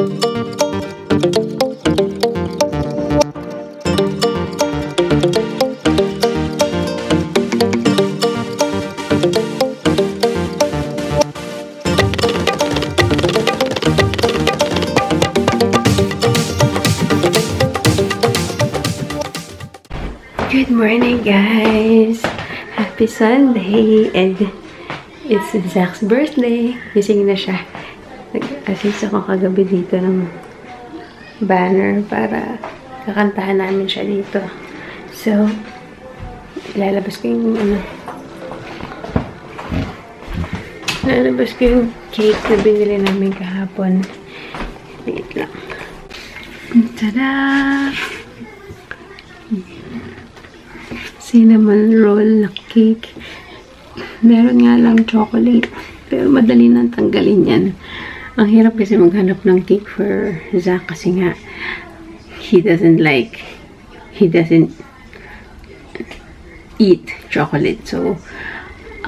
Good morning, guys! Happy Sunday! And it's Zach's birthday. Gising na siya. Nag-assist ako kagabi dito ng banner para kakantahan namin siya dito. So, ilalabas ko yung ano, ilalabas ko yung cake na binili namin kahapon. Wait lang. Tada! cinnamon roll na cake. Meron nga lang chocolate. Pero madali nang tanggalin yan. Ang hirap kasi maghanap ng cake for Zach kasi nga he doesn't like he doesn't eat chocolate. So,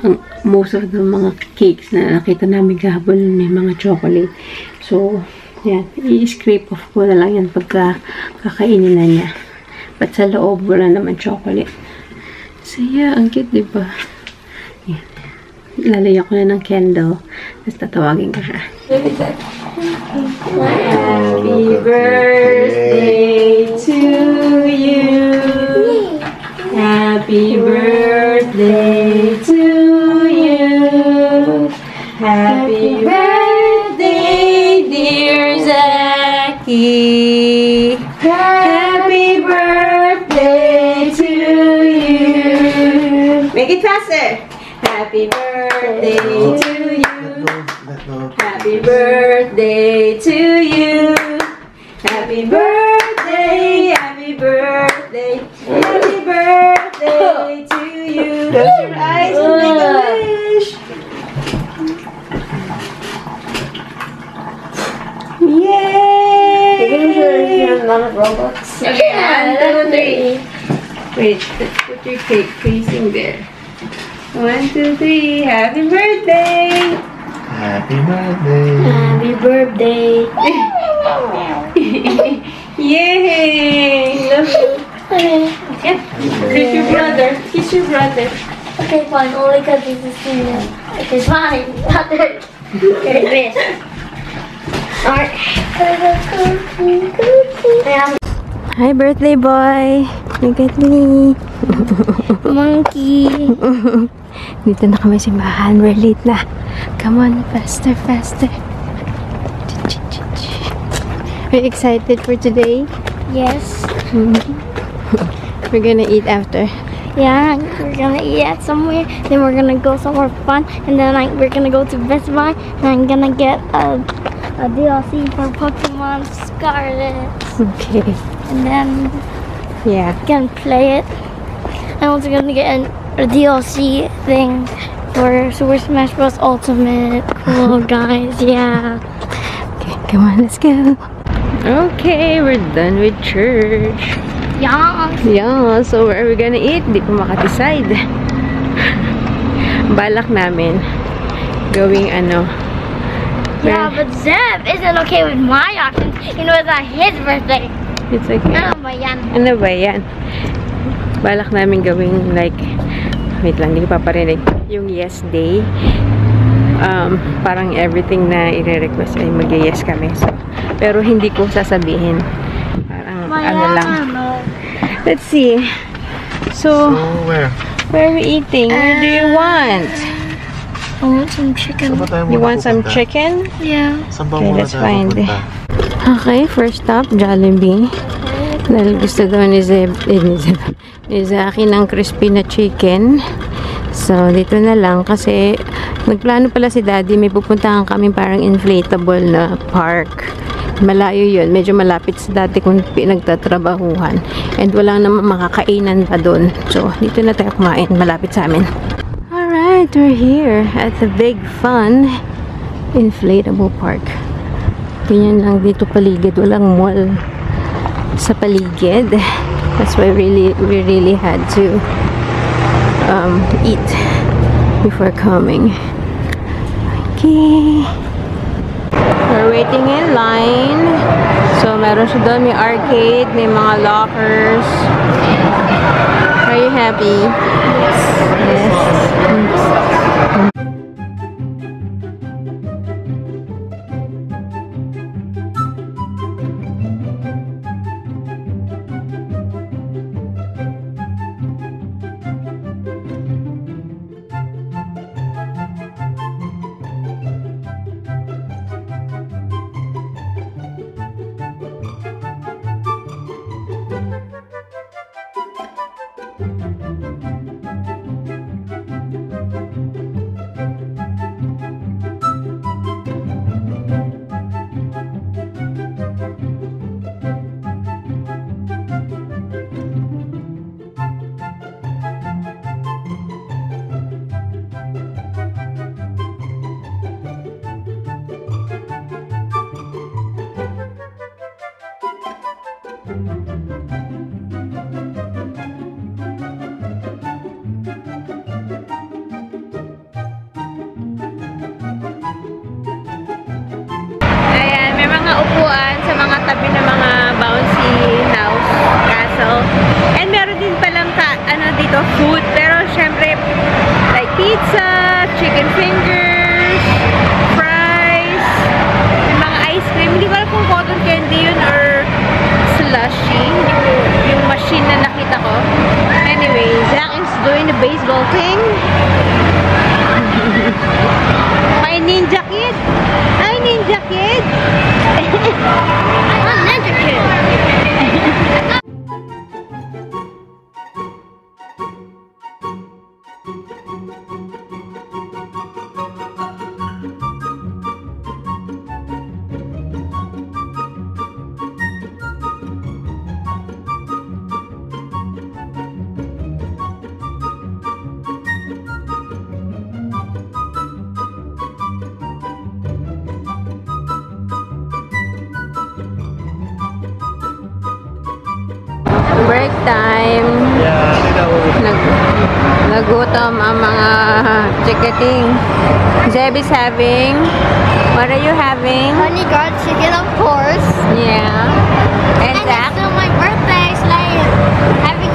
ang, most of the mga cakes na nakita namin kahapon may mga chocolate. So, yan. I-scrape off ko na lang yan pagka kakainin na niya. But sa loob, wala naman chocolate. So, yeah, ang cute, diba? Yan. Lalayan ko na ng candle. Tapos tatawagin ko siya. Happy birthday to you. Happy birthday to you. Happy birthday, dear Zaki. Happy birthday to you. Make it faster. Happy birthday to you. Happy birthday to you. Happy birthday, happy birthday, happy birthday to you. Close your eyes and make a wish. Yay! Roblox. Okay, one, two, three. Wait, let's put your cake facing there. One, two, three. Happy birthday! Happy birthday. Happy birthday. Yay! Love you. Kiss your brother. Kiss your brother. Okay, fine. Only because this is senior. Okay, fine. Brother. Okay, this. Alright. Yeah, Hi, birthday boy. Look at me. monkey. Dito na kami sa simbahan. We're late na. Come on, faster, faster. Are you excited for today? Yes. We're gonna eat after. Yeah, we're gonna eat at somewhere. Then we're gonna go somewhere fun. And then like we're gonna go to Best Buy. And I'm gonna get a, a DLC for Pokemon Scarlet. Okay. And then Yeah. gonna play it. I'm also gonna get an, a DLC thing for Super Smash Bros. Ultimate. Cool, guys. Yeah. Okay, come on, let's go. Okay, we're done with church. Yeah. Yeah, so where are we gonna eat? Di pa makadecide. Balak namin gawing ano. Yeah, but Zeb isn't okay with my options. You know, it's not his birthday. It's okay. Ano ba yan? Ano ba yan? Balak namin gawing like, wait lang, hindi ko paparinig. Yung yes day. Um, parang everything na i-request ay mag-yes kami. So, pero hindi ko sasabihin. Parang ano lang. Mayano. Let's see. So, So, where? where are we eating? Where do you want? I want some chicken. You want some pupunta? chicken? Yeah. Okay, let's find pupunta? Okay, first stop, Jollibee. Dahil gusto daw ni Zeb, eh, ni Zeb, ni Zaki ng crispy na chicken. So, dito na lang kasi nagplano pala si Daddy, may pupuntahan kami parang inflatable na park. Malayo yun. Medyo malapit sa dati kung pinagtatrabahuhan. And wala naman makakainan pa doon. So, dito na tayo kumain. Malapit sa amin. Alright, we're here at the Big Fun Inflatable Park. Ganyan lang dito paligid. Walang mall sa paligid. That's why really, we really had to um, eat before coming. Okay. We're waiting in line. So meron siya doon, may arcade, may mga lockers. Are you happy? Yes. Mga upuan sa mga tabi ng mga bouncy house, castle. And meron din palang ka, ano dito, food. Pero syempre, like pizza, chicken fingers, machine na nakita ko. Anyway, Zach is doing the baseball thing. My ninja kid! Hi, ninja kid! I'm ninja kid. nagutom ang mga ticketing. Zeb is having... What are you having? Honey garlic chicken, of course. Yeah. And And Zach? it's still my birthday, so having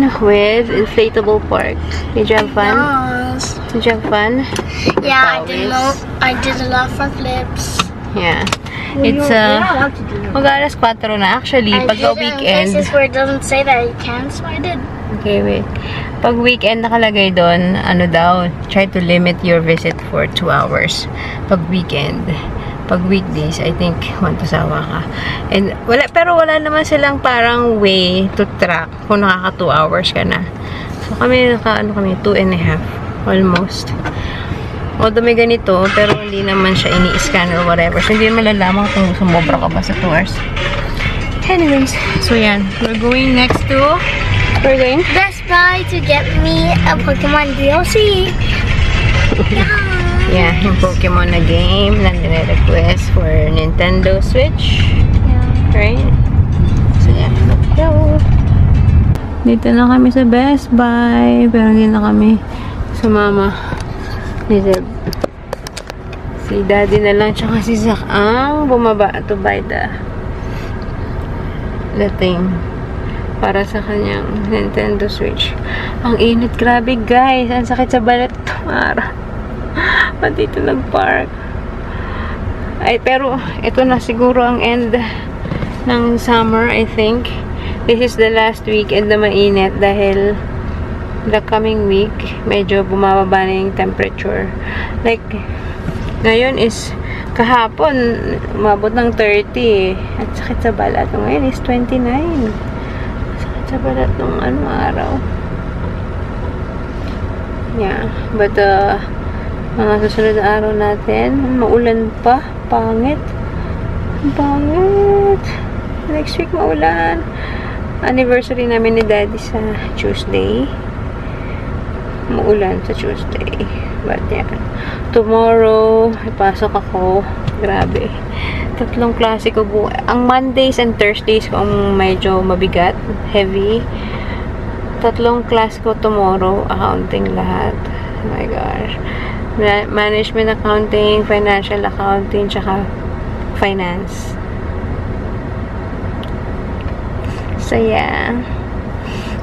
done with Inflatable Park. Did you have fun? Yes. Did you have fun? Yeah, I did. I did a lot for flips. Yeah. It's uh, mag alas 4 na actually. I Pagka in weekend. places where it doesn't say that you can, so I did. Okay, wait. Pag weekend nakalagay doon, ano daw, try to limit your visit for 2 hours. Pag weekend. Pag weekdays, I think, mantusawa ka. And, wala, pero wala naman silang parang way to track kung nakaka 2 hours ka na. So, kami, naka, ano kami, 2 and a half. Almost. Although may ganito, pero hindi naman siya ini-scan or whatever. So, hindi malalaman kung sumobra ka ba sa 2 hours. Anyways, so yan. We're going next to... We're going Best Buy to get me a Pokemon DLC. yeah. Yeah, yung Pokemon na game na nire-request for Nintendo Switch. Right? So, yeah. Let's go. Dito na kami sa Best Buy. Pero hindi na kami sumama ni Zeb. Si Daddy na lang tsaka si Zach ang bumaba to buy the the thing para sa kanyang Nintendo Switch. Ang init. Grabe guys. Ang sakit sa balat itong araw. Pati ito nag-park. Ay, pero ito na siguro ang end ng summer, I think. This is the last weekend na mainit dahil the coming week, medyo bumababa na yung temperature. Like, ngayon is kahapon, umabot ng 30 eh. At sakit sa balat. Ngayon is 29. Sakit sa balat ng ano araw. Yeah. But, uh, mga susunod na araw natin, maulan pa. Pangit. Ang Pangit. Next week maulan. Anniversary namin ni Daddy sa Tuesday. Muulan sa Tuesday. But yan. Tomorrow, ipasok ako. Grabe. Tatlong klase ko bu Ang Mondays and Thursdays ko medyo mabigat. Heavy. Tatlong class ko tomorrow. Accounting lahat. Oh my gosh. Ma- Management accounting, financial accounting, tsaka finance. So, yeah.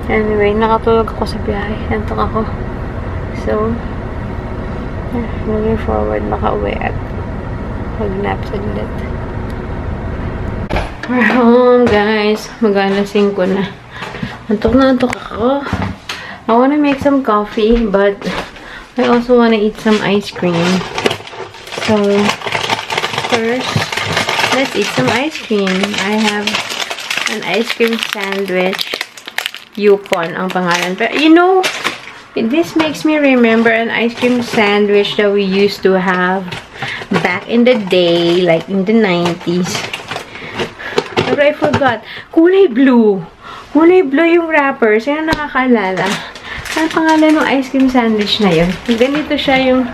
Anyway, nakatulog ako sa biyahe. Antok ako. So, yeah, moving forward, makauwi at mag-nap saglit. We're home, guys. Mag-alasing ko na. Antok na antok ako. I wanna make some coffee, but I also wanna eat some ice cream. So, first, let's eat some ice cream. I have an ice cream sandwich. Yukon ang pangalan. Pero, you know, this makes me remember an ice cream sandwich that we used to have back in the day, like in the 90s. Pero I forgot. Kulay blue. Kulay blue yung wrapper. Sino nakakaalala? Ano pangalan ng ice cream sandwich na yun? Ganito siya yung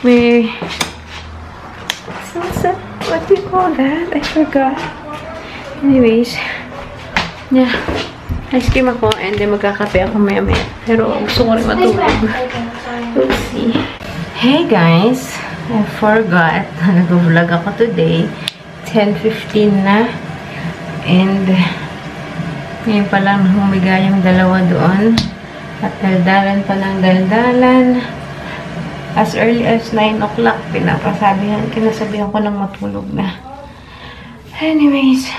may... So, what do you call that? I forgot. Anyways, yeah. Ice cream ako and then magkakape ako maya maya. Pero gusto ko rin matulog. We'll see. Hey guys! I forgot. Nag-vlog ako today. 10.15 na. And ngayon pa lang humiga yung dalawa doon. At daldalan pa ng daldalan. As early as 9 o'clock, pinapasabihan, kinasabihan ko ng matulog na. Anyways,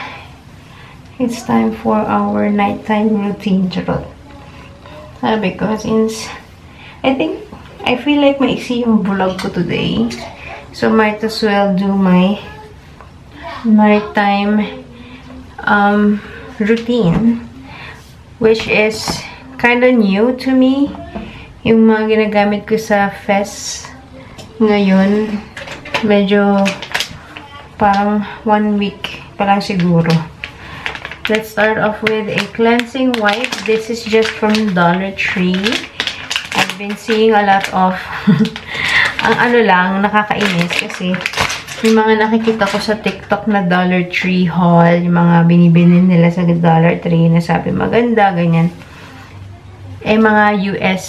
it's time for our nighttime routine, charot. Sabi ko, since, I think, I feel like maiksi yung vlog ko today. So, might as well do my nighttime um, routine, which is kind of new to me. Yung mga ginagamit ko sa fest ngayon, medyo parang one week pa lang siguro. Let's start off with a cleansing wipe. This is just from Dollar Tree. I've been seeing a lot of ang ano lang, nakakainis kasi yung mga nakikita ko sa TikTok na Dollar Tree haul, yung mga binibili nila sa Dollar Tree na sabi maganda, ganyan. Eh, mga US,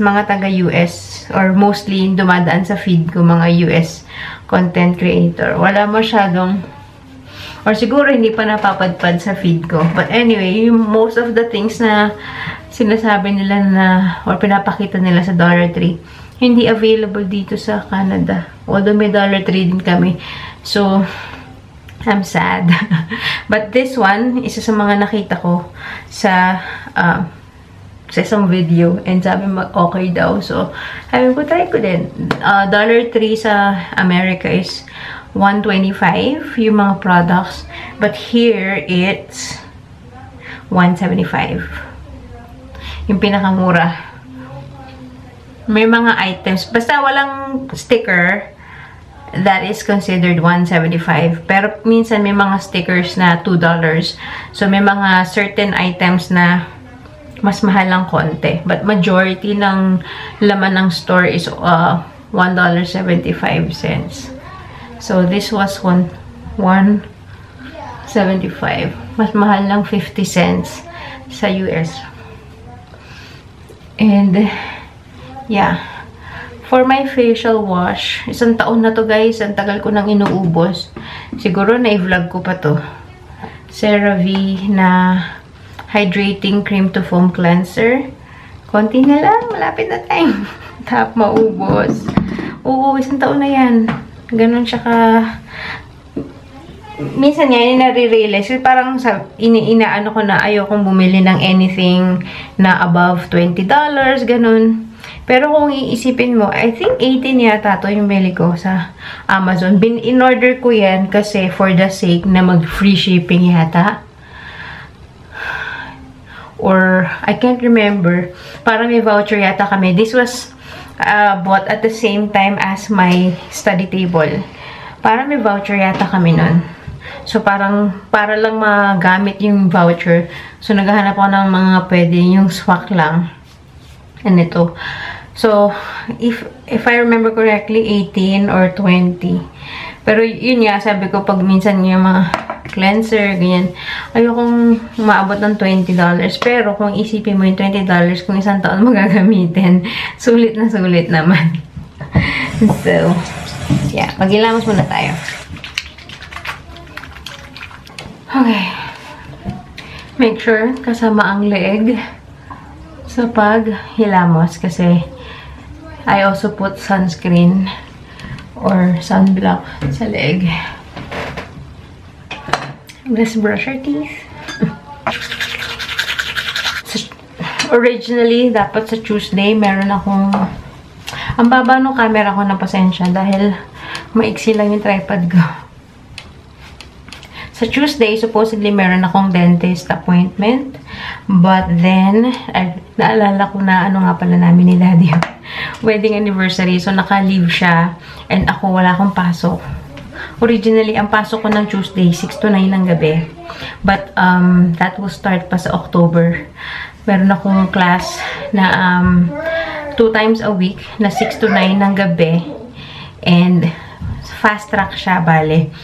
mga taga-US, or mostly dumadaan sa feed ko, mga US content creator. Wala masyadong, or siguro hindi pa napapadpad sa feed ko. But anyway, most of the things na sinasabi nila na, or pinapakita nila sa Dollar Tree, hindi available dito sa Canada. Although may Dollar Tree din kami. So, I'm sad. But this one, isa sa mga nakita ko sa uh, sa isang video and sabi mag okay daw. So, sabi ko, try ko din. Uh, dollar $3 sa America is 125 yung mga products. But here, it's 175 Yung pinakamura. May mga items. Basta walang sticker, that is considered 175 Pero minsan may mga stickers na $2. So, may mga certain items na mas mahal lang konti. But majority ng laman ng store is uh, $1.75. So, this was one, 1.75. Mas mahal lang 50 cents sa US. And, yeah. For my facial wash, isang taon na to guys. Ang tagal ko nang inuubos. Siguro na-vlog ko pa to. CeraVe na hydrating cream to foam cleanser. Konti na lang. Malapit na time. Tap maubos. Oo, isang taon na yan. Ganon siya ka... Minsan yun nare-realize. Parang sa, ini inaano ko na ayokong bumili ng anything na above $20. Ganon. Pero kung iisipin mo, I think 18 yata to yung bili ko sa Amazon. Bin in-order ko yan kasi for the sake na mag-free shipping yata or I can't remember. Parang may voucher yata kami. This was uh, bought at the same time as my study table. Parang may voucher yata kami nun. So, parang, para lang magamit yung voucher. So, naghahanap ako ng mga pwede, yung swak lang. And ito. So, if if I remember correctly, 18 or 20. Pero yun nga, sabi ko, pag minsan yung mga cleanser, ganyan, ayokong maabot ng $20. Pero kung isipin mo yung $20 kung isang taon mo gagamitin, sulit na sulit naman. so, yeah, magilamos muna tayo. Okay. Make sure kasama ang leeg sa paghilamos kasi I also put sunscreen or sunblock sa leg. Let's brush our teeth. Originally, dapat sa Tuesday, meron akong ang baba ng camera ko na pasensya dahil maiksi lang yung tripod ko. Sa Tuesday, supposedly meron akong dentist appointment. But then, ay, naalala ko na ano nga pala namin ni Daddy wedding anniversary. So, naka-leave siya. And ako, wala akong pasok. Originally, ang pasok ko ng Tuesday, 6 to 9 ng gabi. But, um, that will start pa sa October. Meron akong class na um, 2 times a week na 6 to 9 ng gabi. And, fast track siya, bale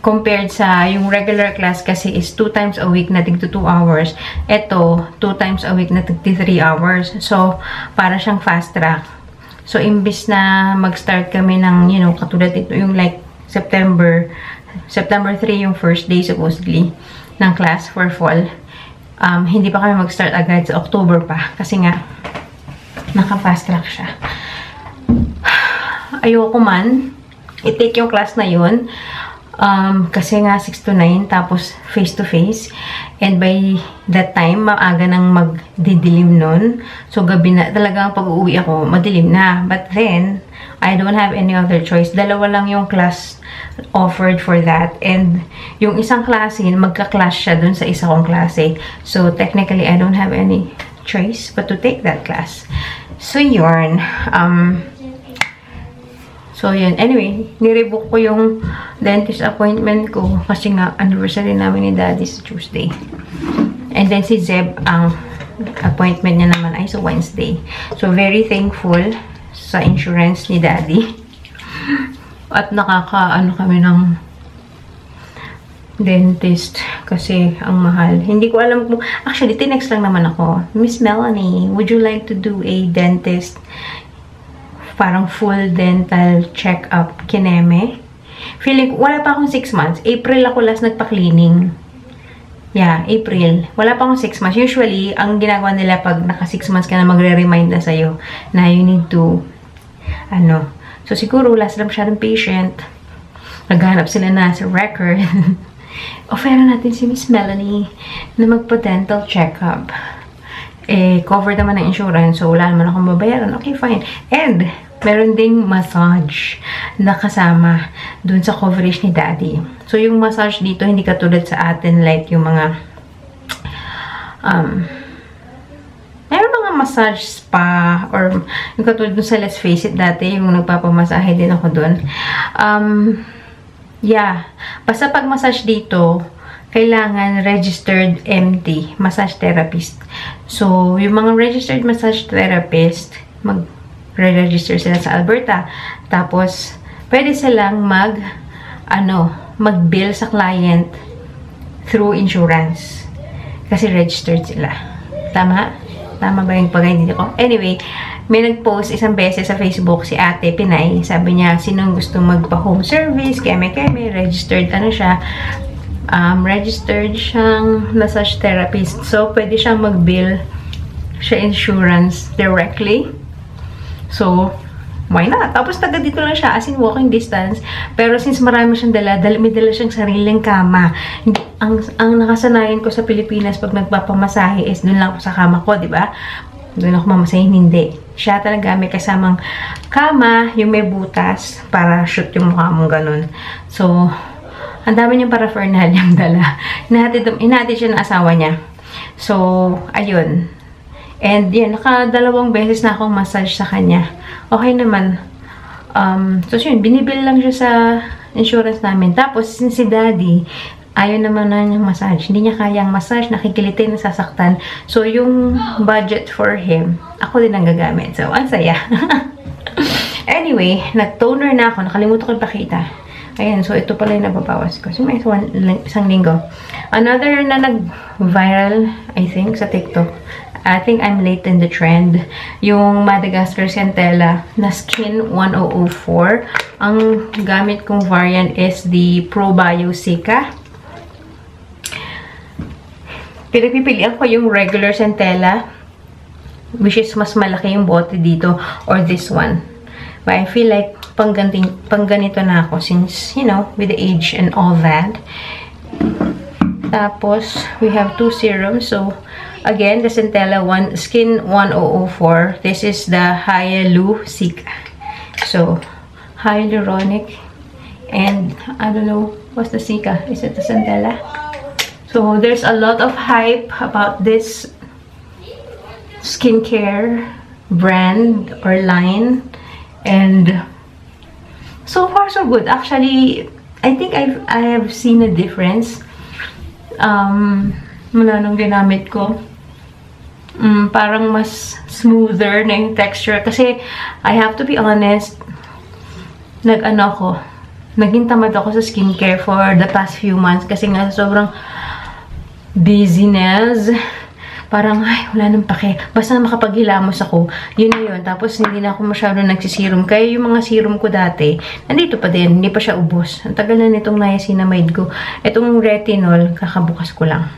compared sa yung regular class kasi is 2 times a week na tig 2 hours. Ito, 2 times a week na tig 3 hours. So, para siyang fast track. So, imbis na mag-start kami ng, you know, katulad ito, yung like September, September 3 yung first day supposedly ng class for fall. Um, hindi pa kami mag-start agad sa October pa. Kasi nga, naka-fast track siya. Ayoko man i-take yung class na yun Um, kasi nga 6 to 9, tapos face to face. And by that time, maaga nang magdidilim nun. So, gabi na, talagang pag-uwi ako, madilim na. But then, I don't have any other choice. Dalawa lang yung class offered for that. And yung isang klase, magka-class siya dun sa isa kong klase. So, technically, I don't have any choice but to take that class. So, yun. Um, So, yun. Anyway, nirebook ko yung dentist appointment ko kasi nga anniversary namin ni Daddy sa Tuesday. And then si Zeb, ang appointment niya naman ay sa Wednesday. So, very thankful sa insurance ni Daddy. At nakaka, ano kami ng dentist kasi ang mahal. Hindi ko alam kung, actually, tinext lang naman ako. Miss Melanie, would you like to do a dentist parang full dental check-up kineme. Feeling, wala pa akong 6 months. April ako last nagpa-cleaning. Yeah, April. Wala pa akong 6 months. Usually, ang ginagawa nila pag naka 6 months ka na magre-remind na sa'yo na you need to, ano. So, siguro, wala silang masyadong patient. Naghanap sila na sa record. Offer natin si Miss Melanie na magpa-dental check-up. Eh, cover naman ng insurance. So, wala naman akong babayaran. Okay, fine. And, meron ding massage na kasama dun sa coverage ni daddy. So, yung massage dito, hindi katulad sa atin like yung mga um, mga massage spa or yung katulad dun sa Let's Face It dati, yung nagpapamasahe din ako dun. Um, yeah. Basta pag massage dito, kailangan registered MT, massage therapist. So, yung mga registered massage therapist, mag re-register sila sa Alberta. Tapos, pwede silang mag, ano, mag-bill sa client through insurance. Kasi registered sila. Tama? Tama ba yung pag-identity ko? Anyway, may nag-post isang beses sa Facebook si Ate Pinay. Sabi niya, sinong gusto magpa-home service, keme-keme, registered, ano siya, um, registered siyang massage therapist. So, pwede siyang mag-bill siya insurance directly So, why not? Tapos taga dito lang siya, as in walking distance. Pero since marami siyang dala, dala may dala siyang sariling kama. Ang, ang nakasanayan ko sa Pilipinas pag nagpapamasahe is dun lang ako sa kama ko, di ba? Doon ako mamasahin, hindi. Siya talaga may kasamang kama, yung may butas, para shoot yung mukha mong ganun. So, ang dami niyang paraphernal dala. Inahatid, inahatid siya ng asawa niya. So, ayun. And yan, nakadalawang beses na akong massage sa kanya. Okay naman. Um, so yun, binibil lang siya sa insurance namin. Tapos, since si daddy, ayaw naman na niyang massage. Hindi niya kayang massage, nakikilitin, nasasaktan. So, yung budget for him, ako din ang gagamit. So, ang saya. anyway, nag-toner na ako. Nakalimutan ko ipakita. Ayan, so ito pala yung nababawas ko. So, may isang, linggo. Another na nag-viral, I think, sa TikTok. I think I'm late in the trend. Yung Madagascar Centella na Skin 1004. Ang gamit kong variant is the Probio Sika. Pinagpipilian ko yung regular Centella which is mas malaki yung bote dito or this one. But I feel like pang, pang ganito na ako since, you know, with the age and all that. Tapos, we have two serums. So, again, the Centella one, Skin 1004. This is the Hyalu Sika. So, hyaluronic and I don't know, what's the Sika? Is it the Centella? So, there's a lot of hype about this skincare brand or line and so far so good actually I think I've I have seen a difference um mula nung ginamit ko um, parang mas smoother na yung texture kasi I have to be honest nag ano ako naging tamad ako sa skincare for the past few months kasi nga sobrang busyness parang, ay, wala nang pake. Basta makapaghilamos ako, yun na yun. Tapos, hindi na ako masyado nagsisirum. Kaya yung mga serum ko dati, nandito pa din, hindi pa siya ubos. Ang tagal na nitong niacinamide ko. Itong retinol, kakabukas ko lang.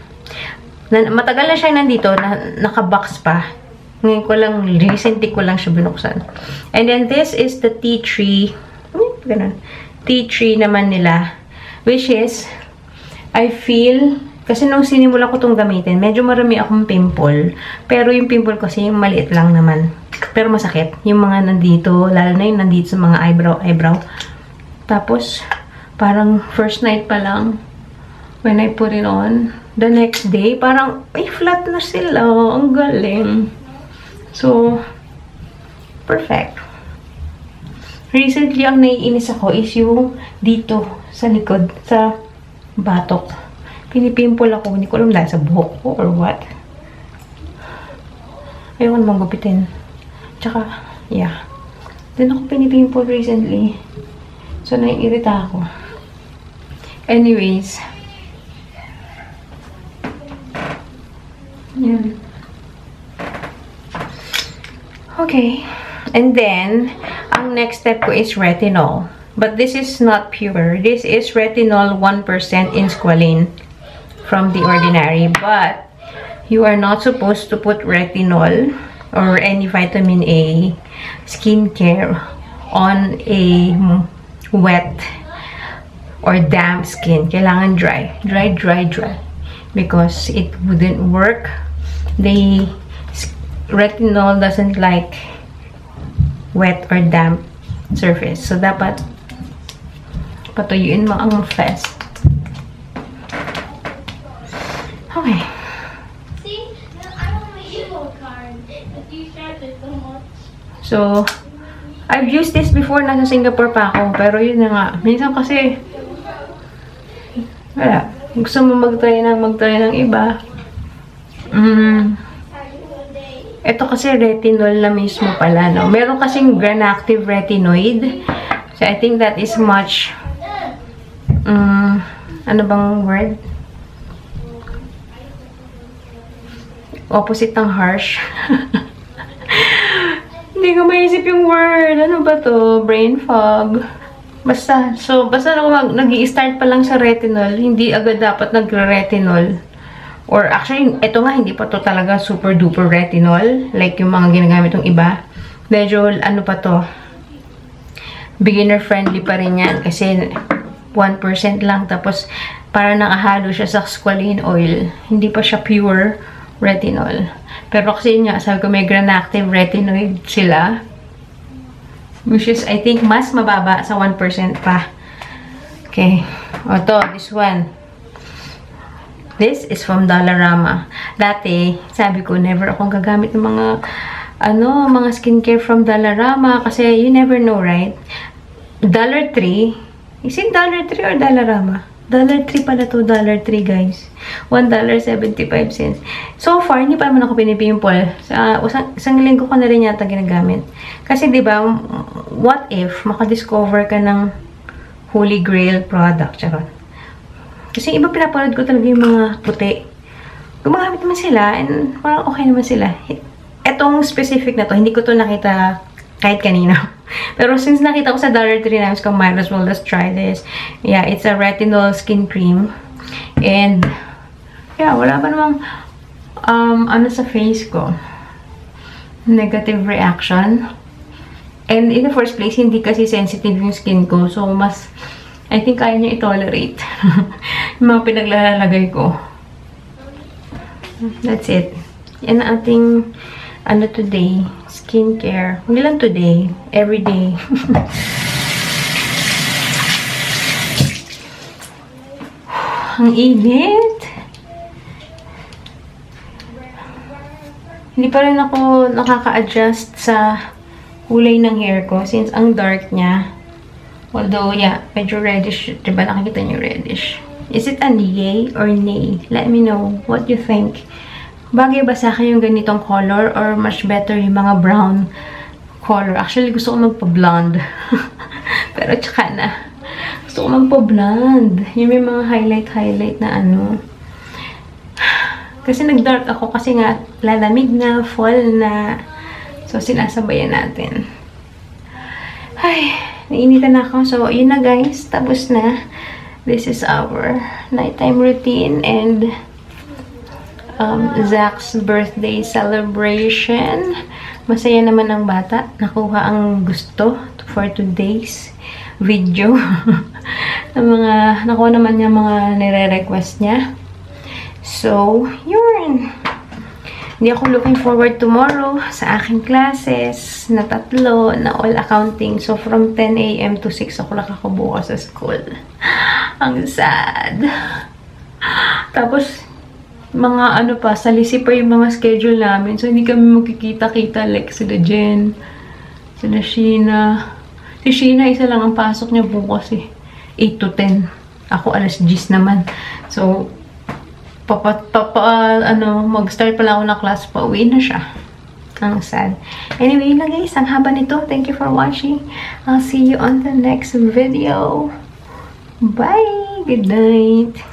Na, matagal na siya nandito, na, nakabox pa. Ngayon ko lang, recently ko lang siya binuksan. And then, this is the tea tree. Hmm, ganun. Tea tree naman nila. Which is, I feel kasi nung sinimula ko itong gamitin, medyo marami akong pimple. Pero yung pimple kasi yung maliit lang naman. Pero masakit. Yung mga nandito, lalo na yung nandito sa mga eyebrow, eyebrow. Tapos, parang first night pa lang, when I put it on, the next day, parang, ay, flat na sila. Ang galing. So, perfect. Recently, ang naiinis ako is yung dito, sa likod, sa batok pinipimple ako. Hindi ko alam dahil sa buhok ko or what. Ayaw namang gupitin. Tsaka, yeah. Din ako pinipimple recently. So, naiirita ako. Anyways. Yan. Okay. And then, ang next step ko is retinol. But this is not pure. This is retinol 1% in squalene from the ordinary. But, you are not supposed to put retinol or any vitamin A skincare on a wet or damp skin. Kailangan dry. Dry, dry, dry. Because it wouldn't work. The retinol doesn't like wet or damp surface. So, dapat patuyuin mo ang face. Okay. So, I've used this before. Nasa Singapore pa ako. Pero yun na nga. Minsan kasi, wala. Gusto mo mag-try ng mag-try ng iba. Mm. Ito kasi retinol na mismo pala, no? Meron kasing granactive retinoid. So, I think that is much, um, ano bang word? opposite ng harsh. Hindi ko maisip yung word. Ano ba to? Brain fog. Basta. So, basta nag nag-i-start pa lang sa retinol, hindi agad dapat nagre-retinol. Or actually, ito nga, hindi pa to talaga super duper retinol. Like yung mga ginagamit ng iba. Medyo, ano pa to, beginner friendly pa rin yan. Kasi 1% lang. Tapos, para nakahalo siya sa squalene oil. Hindi pa siya pure retinol. Pero kasi nga, sabi ko may granactive retinoid sila. Which is, I think, mas mababa sa 1% pa. Okay. O to, this one. This is from Dollarama. Dati, sabi ko, never akong gagamit ng mga, ano, mga skincare from Dollarama. Kasi, you never know, right? Dollar Tree. Is it Dollar Tree or Dollarama? Dollar $3 pala to, dollar $3 guys. $1.75. So far, hindi pa naman ako pinipimple. Sa isang, isang linggo ko na rin yata ginagamit. Kasi 'di ba, what if makadiscover ka ng Holy Grail product, charot. Kasi iba pinapanood ko talaga yung mga puti. Gumagamit naman sila and parang okay naman sila. Etong specific na to, hindi ko to nakita kahit kanina. Pero since nakita ko sa Dollar Tree na, ko might as well just try this. Yeah, it's a retinol skin cream. And, yeah, wala pa namang um, ano sa face ko. Negative reaction. And in the first place, hindi kasi sensitive yung skin ko. So, mas, I think kaya niya i-tolerate yung mga pinaglalagay ko. That's it. Yan ang ating ano today, skincare. Hindi lang today, every day. ang init. Hindi pa rin ako nakaka-adjust sa kulay ng hair ko since ang dark niya. Although, yeah, medyo reddish. Diba nakikita niyo reddish? Is it a yay or nay? Let me know what you think. Bagay ba sa akin yung ganitong color or much better yung mga brown color? Actually, gusto ko magpa-blonde. Pero tsaka na. Gusto ko magpa-blonde. Yung may mga highlight-highlight na ano. Kasi nag-dark ako kasi nga lalamig na, fall na. So, sinasabayan natin. Ay, nainitan na ako. So, yun na guys. Tapos na. This is our nighttime routine and um, Zach's birthday celebration. Masaya naman ang bata. Nakuha ang gusto for today's video. ng mga, nakuha naman niya mga nire-request niya. So, yun. Hindi ako looking forward tomorrow sa aking classes na tatlo, na all accounting. So, from 10 a.m. to 6 ako nakakabukas sa school. Ang sad. Tapos, mga ano pa, salisi pa yung mga schedule namin. So, hindi kami magkikita-kita like sila Jen, sila Sheena. Si Sheena, isa lang ang pasok niya bukas eh. 8 to 10. Ako alas 10 naman. So, papa, papa, ano, mag-start pala ako ng class pa. Uwi na siya. Ang sad. Anyway lang guys, ang haba nito. Thank you for watching. I'll see you on the next video. Bye! Good night!